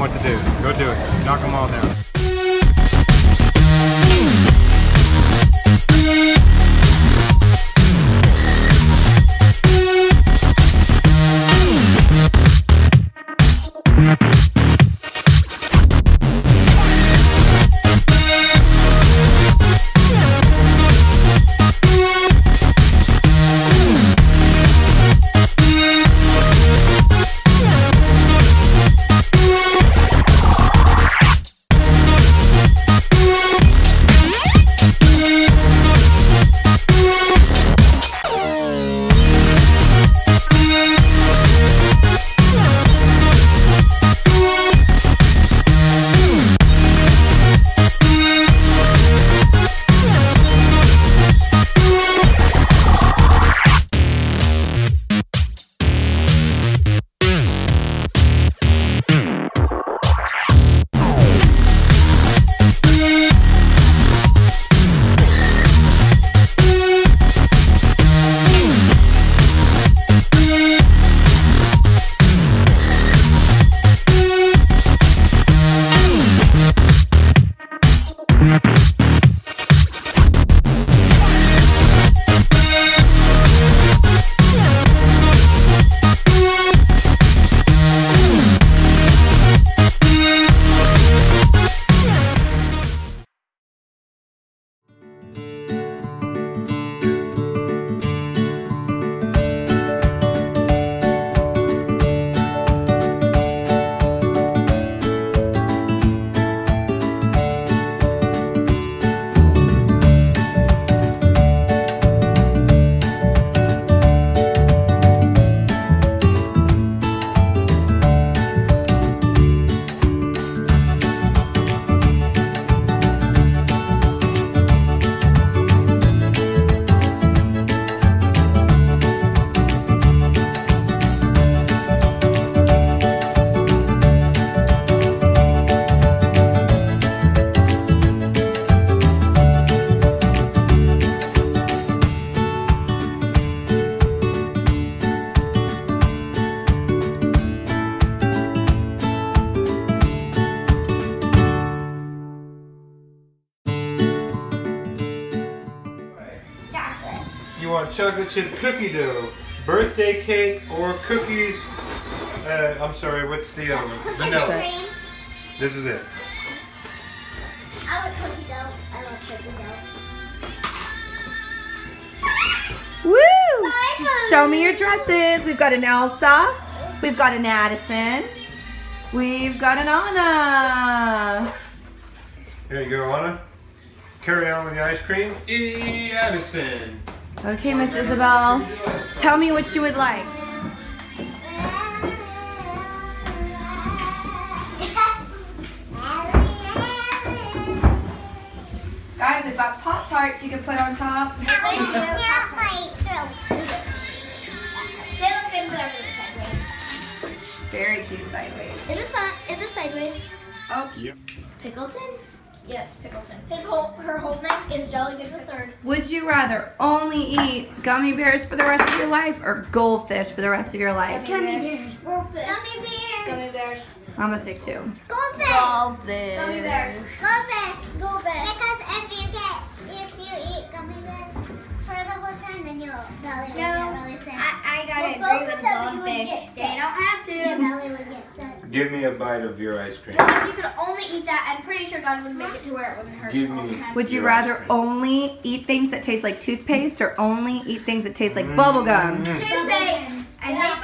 what to do. Go do it. Knock them all down. You chocolate chip cookie dough, birthday cake, or cookies? Uh, I'm sorry, what's the other one? Cookies Vanilla. cream. This is it. I want cookie dough. I love cookie dough. Woo! Bye, Show me your dresses. We've got an Elsa. We've got an Addison. We've got an Anna. Here you go, Anna. Carry on with the ice cream. E. Addison. Okay, Miss Isabel. Tell me what you would like. Guys, we've got Pop Tarts you can put on top. They look good whatever sideways. Very cute sideways. Is this on? Is this sideways? Oh, Yep. Pickleton? Yes, Pickleton. His whole her whole name is Jolly Good the Third. would you rather only eat gummy bears for the rest of your life or goldfish for the rest of your life? Gummy bears. Gummy bears. Gummy bears. I'm gonna stick two. Goldfish. Goldfish. Gummy bears. Goldfish. Goldfish. Because if you get if you eat gummy bears for the whole time, then your belly will get really sick. I, I gotta agree with goldfish. They don't have to. Your belly would get sick. Give me a bite of your ice cream. Well, if you could only eat that, I'm pretty sure God would make it to where it wouldn't hurt Give all the me- time. Would you Your rather cream. only eat things that taste like toothpaste or only eat things that taste like Mm. bubble gum? Toothpaste. I hate